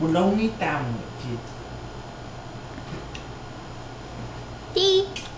Bulong ni Tam. Tea.